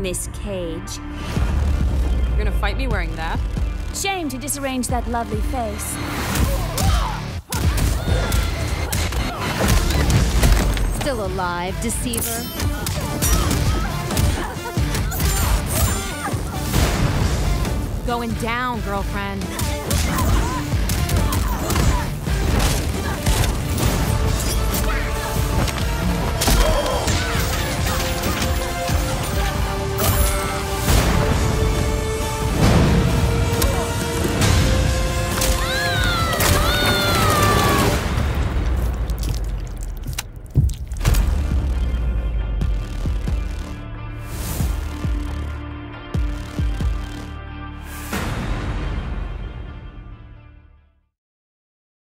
Miss Cage. You're gonna fight me wearing that? Shame to disarrange that lovely face. Still alive, deceiver. Going down, girlfriend.